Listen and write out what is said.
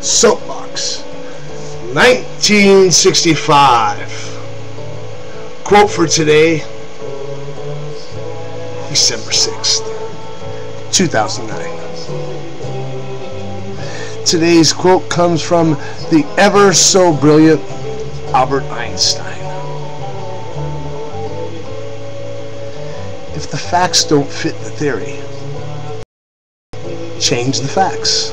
Soapbox, 1965. Quote for today, December 6th, 2009. Today's quote comes from the ever so brilliant Albert Einstein. If the facts don't fit the theory, change the facts.